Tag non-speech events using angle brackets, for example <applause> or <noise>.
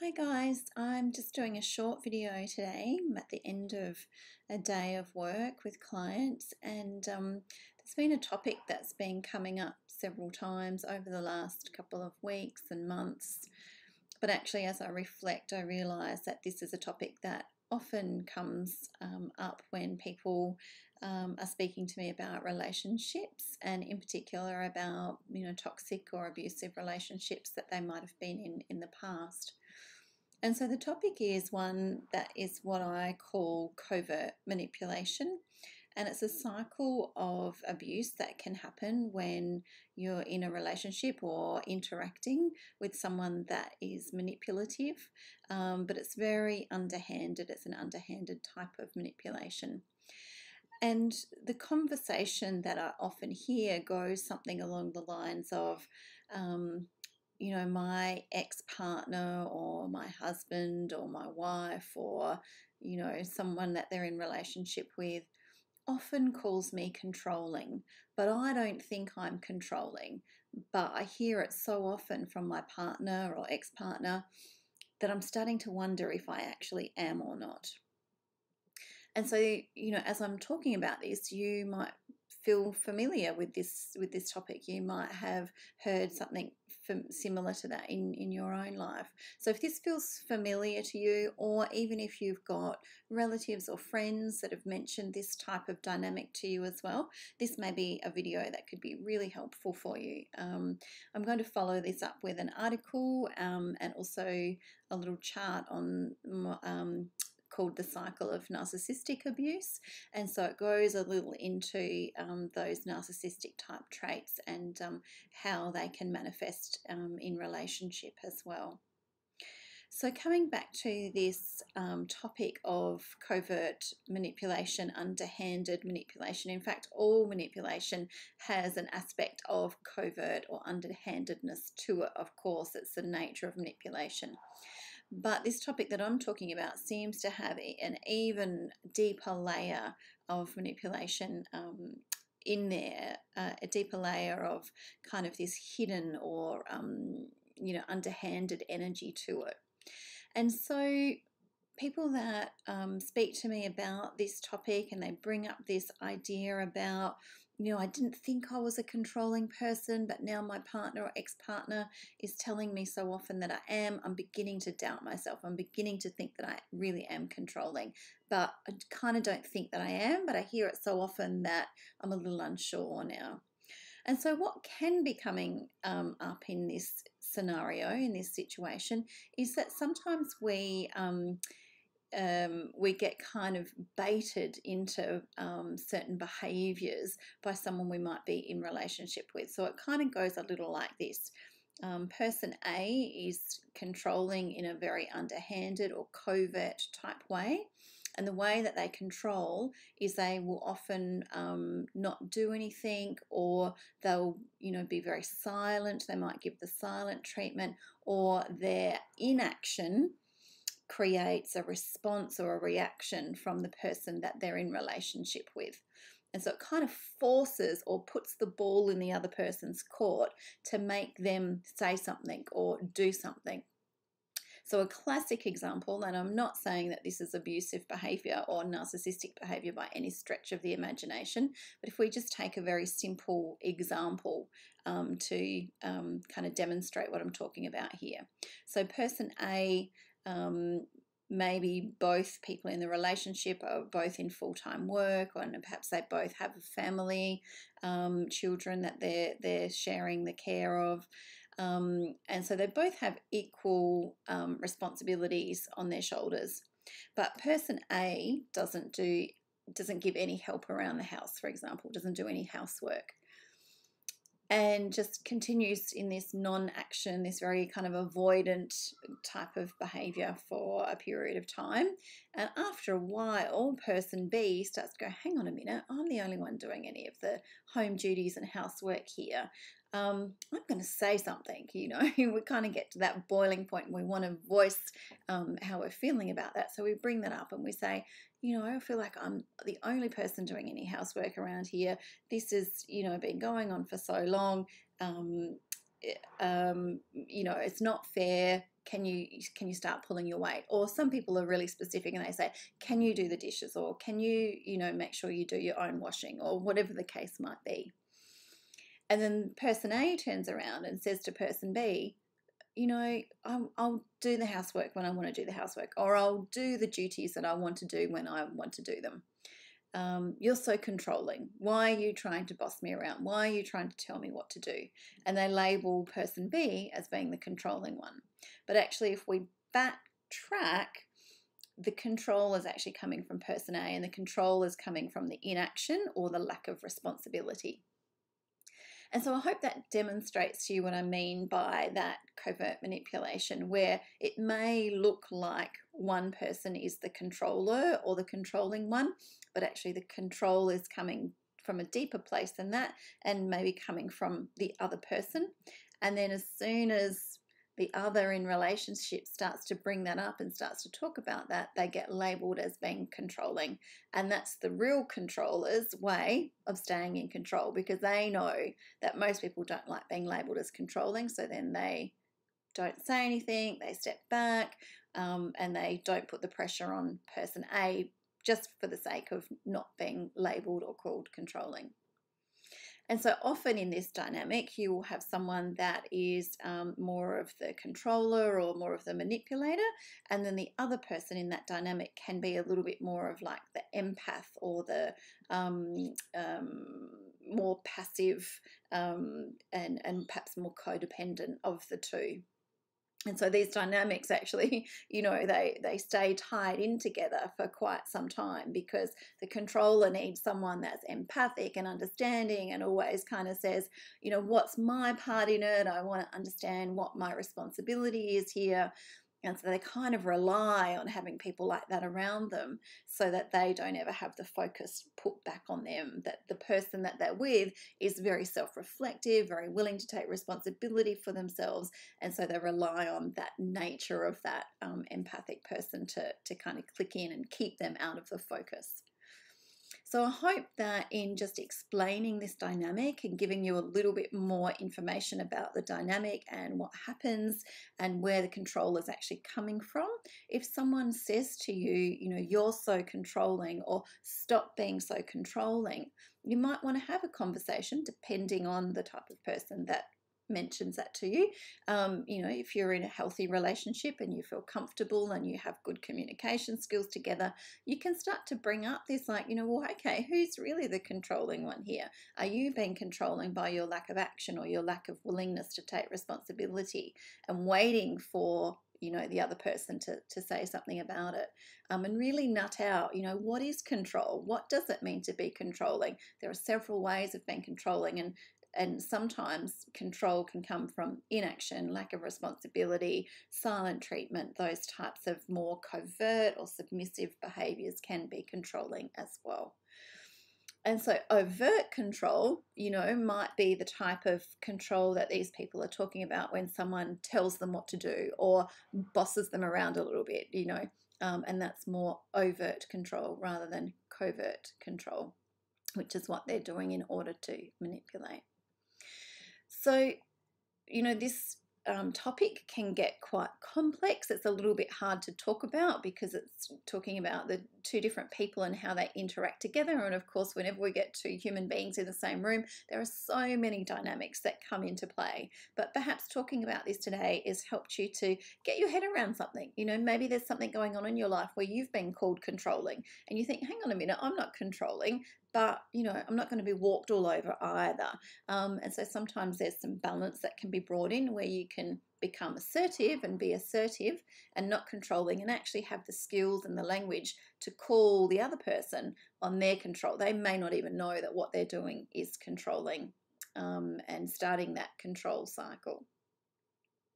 Hi guys, I'm just doing a short video today. I'm at the end of a day of work with clients and um, there's been a topic that's been coming up several times over the last couple of weeks and months. But actually as I reflect I realise that this is a topic that often comes um, up when people um, are speaking to me about relationships and in particular about you know toxic or abusive relationships that they might have been in in the past. And so the topic is one that is what I call covert manipulation. And it's a cycle of abuse that can happen when you're in a relationship or interacting with someone that is manipulative, um, but it's very underhanded. It's an underhanded type of manipulation. And the conversation that I often hear goes something along the lines of, um, you know, my ex partner or my husband or my wife or, you know, someone that they're in relationship with often calls me controlling, but I don't think I'm controlling. But I hear it so often from my partner or ex partner that I'm starting to wonder if I actually am or not. And so, you know, as I'm talking about this, you might feel familiar with this with this topic. You might have heard something similar to that in, in your own life. So if this feels familiar to you, or even if you've got relatives or friends that have mentioned this type of dynamic to you as well, this may be a video that could be really helpful for you. Um, I'm going to follow this up with an article um, and also a little chart on um, called The Cycle of Narcissistic Abuse. And so it goes a little into um, those narcissistic type traits and um, how they can manifest um, in relationship as well. So, coming back to this um, topic of covert manipulation, underhanded manipulation, in fact, all manipulation has an aspect of covert or underhandedness to it, of course, it's the nature of manipulation. But this topic that I'm talking about seems to have an even deeper layer of manipulation um, in there, uh, a deeper layer of kind of this hidden or, um, you know, underhanded energy to it. And so people that um, speak to me about this topic and they bring up this idea about you know, I didn't think I was a controlling person, but now my partner or ex partner is telling me so often that I am. I'm beginning to doubt myself. I'm beginning to think that I really am controlling, but I kind of don't think that I am, but I hear it so often that I'm a little unsure now. And so, what can be coming um, up in this scenario, in this situation, is that sometimes we um, um, we get kind of baited into um, certain behaviors by someone we might be in relationship with. So it kind of goes a little like this. Um, person A is controlling in a very underhanded or covert type way. And the way that they control is they will often um, not do anything, or they'll, you know, be very silent. They might give the silent treatment, or their inaction creates a response or a reaction from the person that they're in relationship with. And so it kind of forces or puts the ball in the other person's court to make them say something or do something. So, a classic example, and I'm not saying that this is abusive behavior or narcissistic behavior by any stretch of the imagination, but if we just take a very simple example um, to um, kind of demonstrate what I'm talking about here. So, person A um, maybe both people in the relationship are both in full-time work and perhaps they both have a family um, children that they're they're sharing the care of. Um, and so they both have equal um, responsibilities on their shoulders. But person a doesn't do doesn't give any help around the house for example doesn't do any housework and just continues in this non action, this very kind of avoidant type of behavior for a period of time. And after a while, person B starts to go, hang on a minute, I'm the only one doing any of the home duties and housework here um, I'm going to say something, you know, <laughs> we kind of get to that boiling point and we want to voice um, how we're feeling about that. So we bring that up and we say, you know, I feel like I'm the only person doing any housework around here. This is, you know, been going on for so long. Um, um, you know, it's not fair. can you can you start pulling your weight or some people are really specific and they say can you do the dishes or can you you know make sure you do your own washing or whatever the case might be and then person a turns around and says to person b you know I'll, I'll do the housework when i want to do the housework or i'll do the duties that i want to do when i want to do them um, you're so controlling. Why are you trying to boss me around? Why are you trying to tell me what to do? And they label person B as being the controlling one. But actually, if we backtrack, the control is actually coming from person A, and the control is coming from the inaction or the lack of responsibility. And so I hope that demonstrates to you what I mean by that covert manipulation, where it may look like one person is the controller or the controlling one, but actually the control is coming from a deeper place than that and maybe coming from the other person. And then as soon as the other in relationship starts to bring that up and starts to talk about that, they get labeled as being controlling. And that's the real controller's way of staying in control because they know that most people don't like being labeled as controlling. So then they don't say anything, they step back, um, and they don't put the pressure on person A just for the sake of not being labeled or called controlling. And so often in this dynamic, you will have someone that is um, more of the controller or more of the manipulator, and then the other person in that dynamic can be a little bit more of like the empath or the um, um, more passive um, and, and perhaps more codependent of the two and so these dynamics actually <laughs> you know they they stay tied in together for quite some time because the controller needs someone that's empathic and understanding and always kind of says you know what's my part in it? I want to understand what my responsibility is here and so they kind of rely on having people like that around them so that they don't ever have the focus put back on them. That the person that they're with is very self reflective, very willing to take responsibility for themselves. And so they rely on that nature of that um, empathic person to, to kind of click in and keep them out of the focus. So I hope that in just explaining this dynamic and giving you a little bit more information about the dynamic and what happens and where the control is actually coming from, if someone says to you, you know, you're so controlling or stop being so controlling, you might want to have a conversation depending on the type of person that mentions that to you. Um, you know, if you're in a healthy relationship and you feel comfortable and you have good communication skills together, you can start to bring up this like, you know, well, okay, who's really the controlling one here? Are you being controlling by your lack of action or your lack of willingness to take responsibility and waiting for you know the other person to, to say something about it um, and really nut out you know what is control what does it mean to be controlling there are several ways of being controlling and and sometimes control can come from inaction, lack of responsibility, silent treatment. Those types of more covert or submissive behaviors can be controlling as well. And so, overt control, you know, might be the type of control that these people are talking about when someone tells them what to do or bosses them around a little bit, you know, um, and that's more overt control rather than covert control, which is what they're doing in order to manipulate. So, you know, this um, topic can get quite complex. It's a little bit hard to talk about because it's talking about the two different people and how they interact together. And of course, whenever we get two human beings in the same room, there are so many dynamics that come into play. But perhaps talking about this today has helped you to get your head around something. You know, maybe there's something going on in your life where you've been called controlling and you think, hang on a minute, I'm not controlling but you know i'm not going to be walked all over either. Um, and so sometimes there's some balance that can be brought in where you can become assertive and be assertive and not controlling and actually have the skills and the language to call the other person on their control. They may not even know that what they're doing is controlling um, and starting that control cycle